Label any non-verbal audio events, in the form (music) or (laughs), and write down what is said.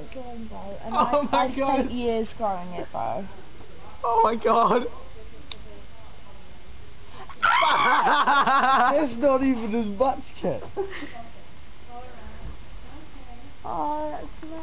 again, bro. And Oh I, my I God. spent years growing it, bro. Oh my god. (laughs) It's not even as much, kit. Oh, that's nice.